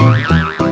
Ai,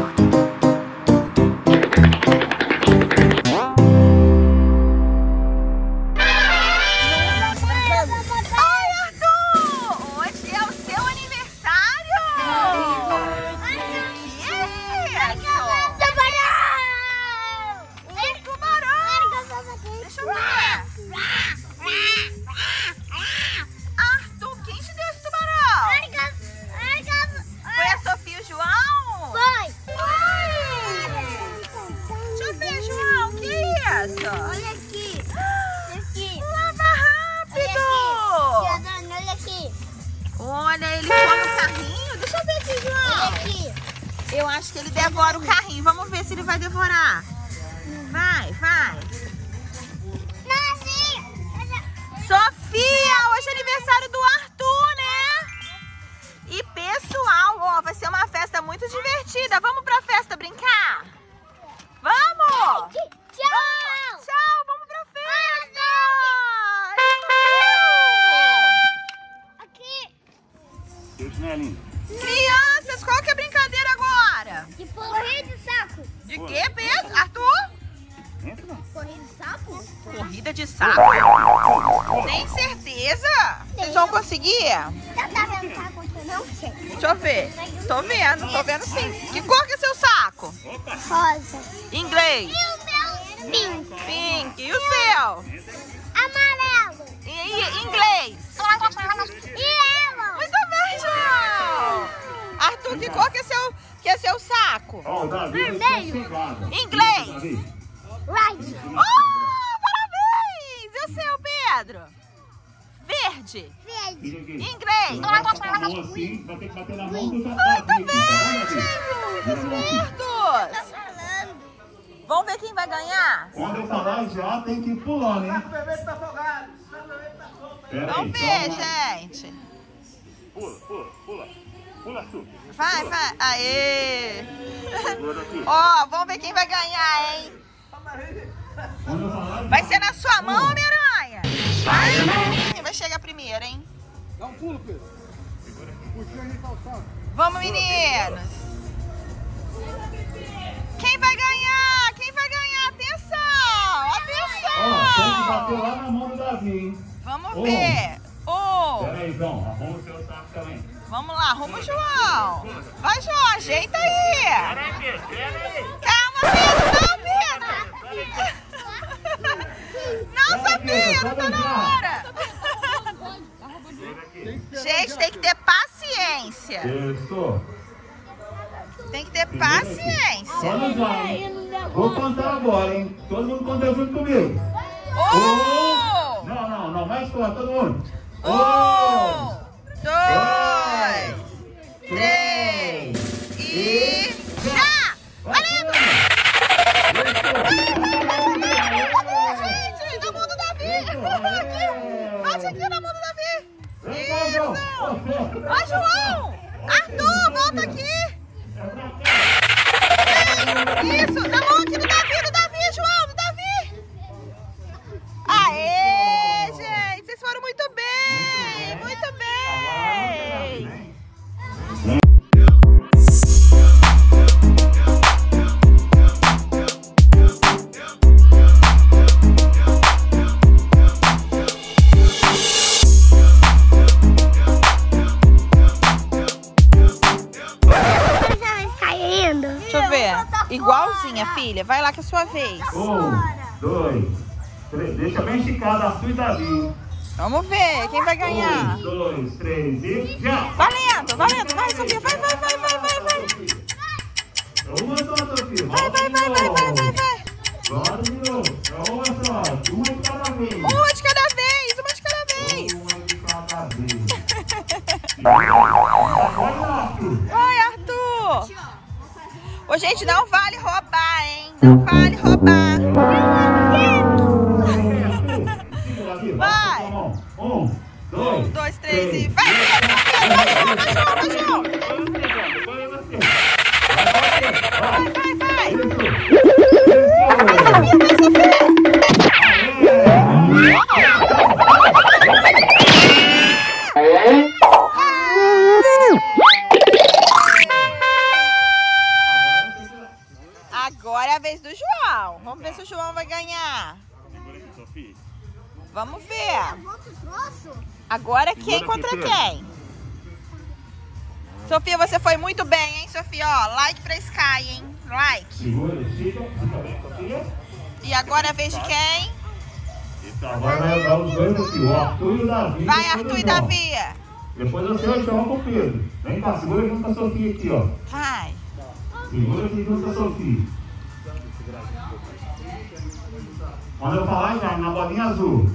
Devora o carrinho. Vamos ver se ele vai devorar. Vai, vai. Sofia, hoje é aniversário do Arthur, né? E pessoal, ó, vai ser uma festa muito divertida. Vamos pra festa brincar? Vamos! Tchau. Tchau, vamos pra festa! Aqui. Né? Crianças, qual que é a brincadeira De correr de saco. De quê, Pedro? Arthur? Correr de sapo? Corrida de sapo? Tem certeza? Vocês vão conseguir? Tá vendo saco aqui? Não sei. Deixa eu ver. Tô vendo, tô vendo sim. Que cor que é seu saco? Rosa. Inglês. E o meu? Pink. Pink. E o seu? Amarelo. E, e- inglês. E ela? Muito bem, João. Arthur, que cor que é seu, que é seu saco? O Vermelho. Inglês. Right. Oh, parabéns! E o seu, Pedro? Verde. Verde. Inglês. Assim, vai ter que bater na mão do Davi. Muito bem, tá. Espertos. falando. Vamos ver quem vai ganhar? Quando eu falar já tem que ir pulando, hein? Pera Vamos aí, ver, então, gente. Pula, pula, pula. Pula, Su. Vai, vai. Aê. Ó, vamos ver quem vai ganhar, hein? Vai ser na sua mão, Homem-Aranha? Vai. Quem vai chegar primeiro, hein? Dá um pulo, Pedro. Vamos, meninos. Quem vai ganhar? Quem vai ganhar? Atenção! Ó, tem que bater Atenção! lá na mão do Davi, hein? Vamos ver. Um. Pera aí, João. Arruma o seu saco também. Vamos lá, arruma o João. Vai, João, ajeita aí. Pera aí, Pedro. Pera aí. Calma, Pedro. Não, Pedro. Não, Sofia, não tá na hora. Gente, tem que ter paciência. Isso. Tem que ter paciência. Vou contar agora, hein? Todo mundo conta junto comigo. Um, Não, não, não. Mais forte, todo mundo. um, dois, três e já! Valendo! Gente, na mão do Davi! Bate aqui na mão do Davi! Isso! Vai, João! Arthur, Filha. Vai lá que é a sua vez. Um, dois, três. Deixa bem esticado a sua e Davi. Vamos ver quem vai ganhar. Um, dois, três e já. Valendo, valendo. Vai, Sofia. Vai, vai, vai, vai, vai, vai. Uma só, Sofia. Vai, vai, vai, vai, vai, vai, vai. Bora de novo. É uma só. Uma de cada vez. Uma de cada vez, uma de cada vez. Uma de cada vez. Olha, Arthur. Oi, Arthur. Ô, gente, não vale hein? Não vale roubar. Vai. Um, dois, Um, dois, três e... Vai, vai, João, vai, João, vai, João. Vai, vai, vai. Agora é a vez do João. Vamos ver se o João vai ganhar. Segura aqui, Sofia. Vamos ver. Agora quem contra quem? Sofia, você foi muito bem, hein, Sofia? Ó, like pra Sky, hein? Like. Segura, estica, fica bem, Sofia. E agora é a vez de quem? Agora vai dar os dois aqui, o Arthur e o Davi. Vai, depois Arthur o e João. Davi. Depois você vai chamar com o Pedro. Vem cá, segura junto com a Sofia aqui, ó. Vai. Segura aqui junto com a Sofia. Quando eu falar, já, na bolinha azul.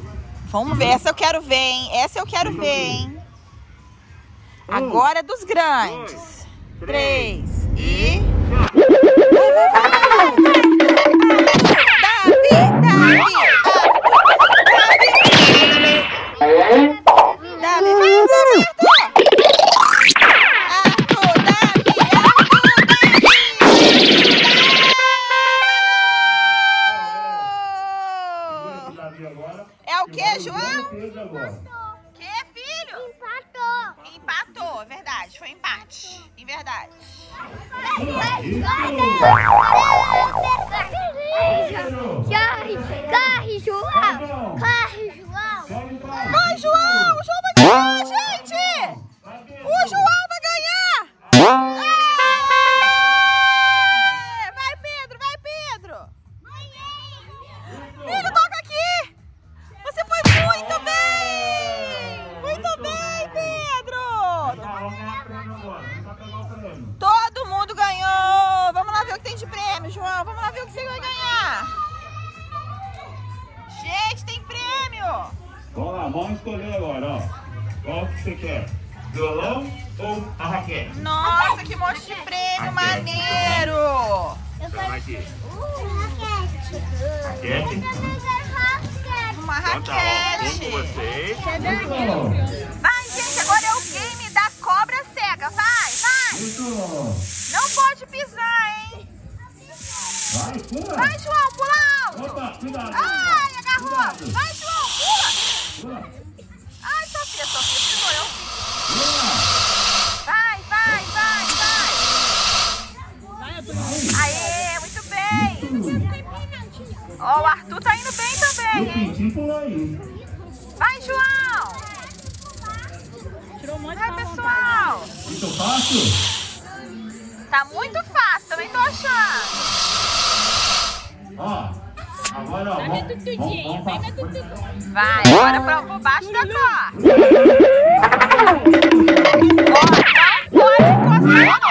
Vamos ver. Essa eu quero ver, hein? Essa eu quero ver, hein? Agora é dos grandes. Três. E. verdade. Corre, corre, João. Corre, Violão ou a raquete? Nossa, que monte de prêmio maneiro! Então aqui. Raquete. Raquete? Uma raquete. vocês. Vai, gente, agora é o game da cobra cega. Vai, vai! Não pode pisar, hein? Vai, pula. Vai, João, pula alto! Opa, cuidado. Ai, agarrou! Vai, João, aí. Vai, João! Vai, pessoal! Muito fácil? Tá muito fácil, também tô achando. Ó. Agora, ó. Vamos, vamos, vamos, Vai, agora pra, por baixo da corda. Ó, não pode encostar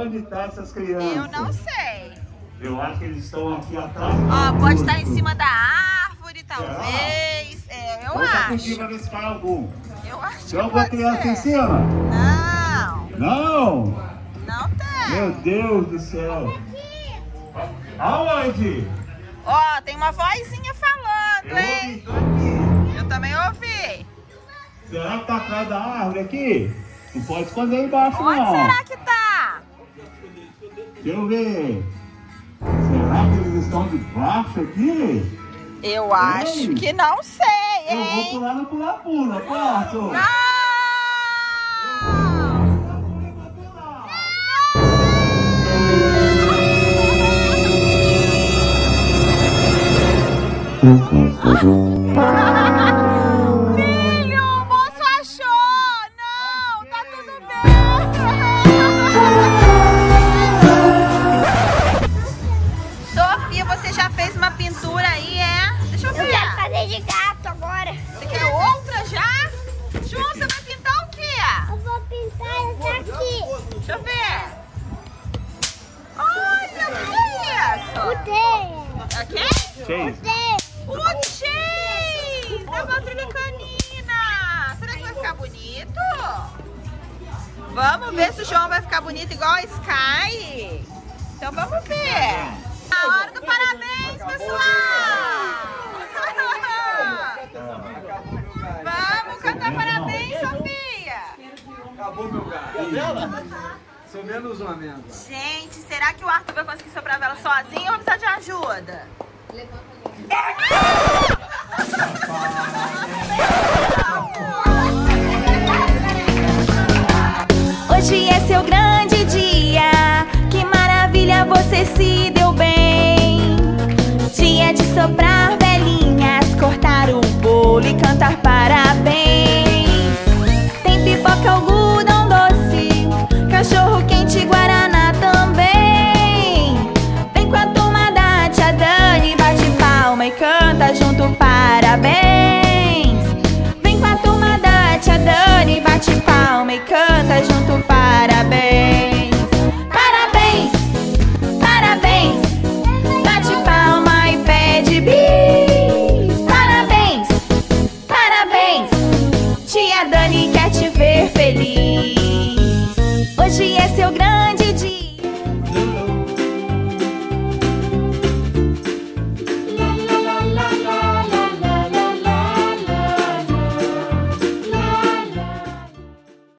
onde estão essas crianças? Eu não sei. Eu acho que eles estão aqui atrás. Ó, pode estar em cima da árvore, talvez. É, eu Ou tá por acho. cima desse algum. Eu acho que Tem alguma pode criança em ser. cima? Não, Não. não Meu tem. Deus do céu. Aonde? Ó, tem uma vozinha Eu falando, ouvi hein? aqui. Eu também ouvi. Será que tá atrás da árvore aqui? Não pode esconder embaixo, Onde não. será que tá? Deixa eu ver. Será que eles estão debaixo aqui? Eu acho Ei. que não sei, Eu vou hein? pular no pula-pula, posso? Não! Filho, bonito? Vamos ver se o João vai ficar bonito igual a Sky? Então vamos ver! A hora do parabéns, pessoal! Vamos cantar parabéns, Sofia! Acabou meu gás. Sou menos uma mesmo. Gente, será que o Arthur vai conseguir soprar a vela sozinho ou vai precisar de ajuda? Hoje é seu grande dia, que maravilha você se deu bem. Dia de soprar velhinhas, cortar o bolo e cantar parabéns. Tem pipoca, algodão